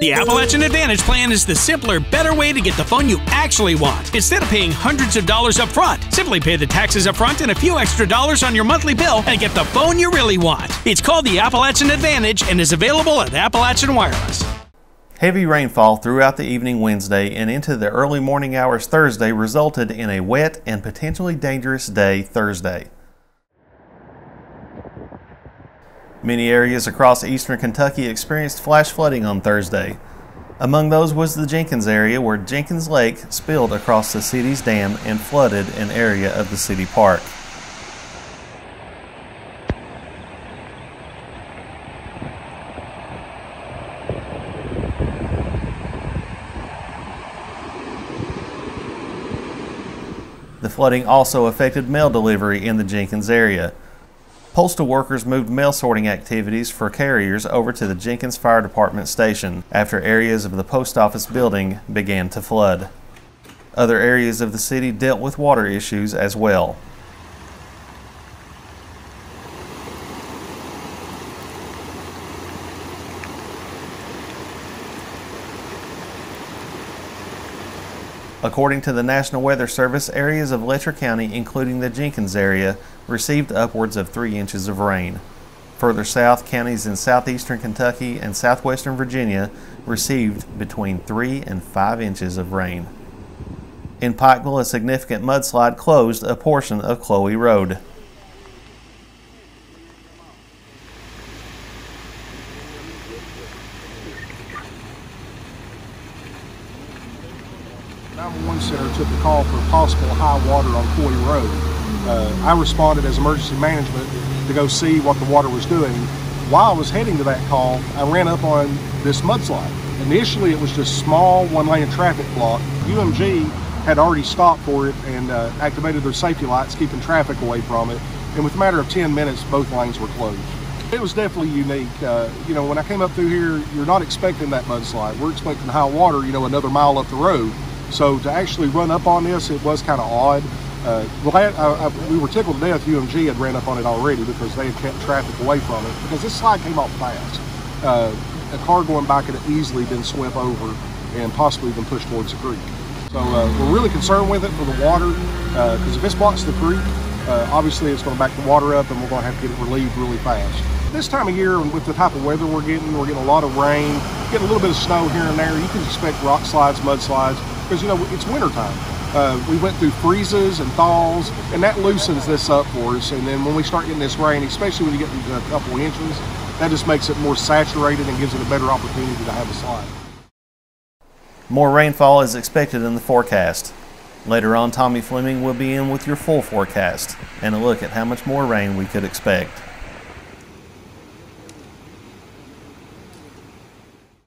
The Appalachian Advantage plan is the simpler, better way to get the phone you actually want. Instead of paying hundreds of dollars up front, simply pay the taxes up front and a few extra dollars on your monthly bill and get the phone you really want. It's called the Appalachian Advantage and is available at Appalachian Wireless. Heavy rainfall throughout the evening Wednesday and into the early morning hours Thursday resulted in a wet and potentially dangerous day Thursday. Many areas across eastern Kentucky experienced flash flooding on Thursday. Among those was the Jenkins area where Jenkins Lake spilled across the city's dam and flooded an area of the city park. The flooding also affected mail delivery in the Jenkins area. Postal workers moved mail sorting activities for carriers over to the Jenkins Fire Department station after areas of the post office building began to flood. Other areas of the city dealt with water issues as well. According to the National Weather Service, areas of Letcher County, including the Jenkins area, received upwards of 3 inches of rain. Further south, counties in southeastern Kentucky and southwestern Virginia received between 3 and 5 inches of rain. In Pikeville, a significant mudslide closed a portion of Chloe Road. 911 Center took a call for possible high water on Coy Road. Uh, I responded as emergency management to go see what the water was doing. While I was heading to that call, I ran up on this mudslide. Initially, it was just small one-lane traffic block. UMG had already stopped for it and uh, activated their safety lights, keeping traffic away from it. And with a matter of 10 minutes, both lanes were closed. It was definitely unique. Uh, you know, when I came up through here, you're not expecting that mudslide. We're expecting high water, you know, another mile up the road. So to actually run up on this, it was kind of odd. Uh, glad, I, I, we were tickled to death UMG had ran up on it already because they had kept traffic away from it because this slide came off fast. Uh, a car going by could have easily been swept over and possibly even pushed towards the creek. So uh, we're really concerned with it for the water because uh, if this blocks the creek, uh, obviously it's going to back the water up and we're going to have to get it relieved really fast. This time of year, with the type of weather we're getting, we're getting a lot of rain, getting a little bit of snow here and there. You can expect rock slides, mudslides, because you know it's wintertime. Uh, we went through freezes and thaws, and that loosens this up for us. And then when we start getting this rain, especially when you get into a couple inches, that just makes it more saturated and gives it a better opportunity to have a slide. More rainfall is expected in the forecast. Later on, Tommy Fleming will be in with your full forecast and a look at how much more rain we could expect.